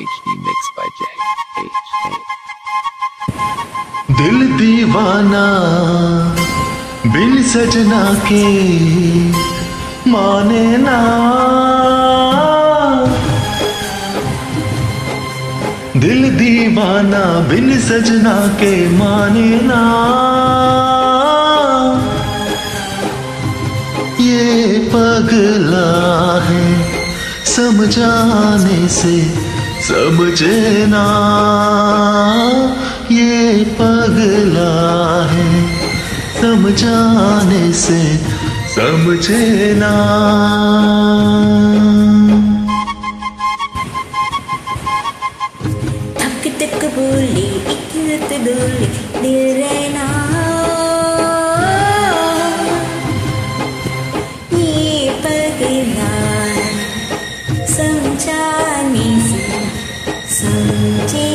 HD mix by J. H. A. दिल दीवाना, बिन सजना के माने ना दिल दीवाना, बिन सजना के माने ना ये पगला है समझाने से समझे ना ये पगला है। समझाने से समझे ना तक धक बोली sun.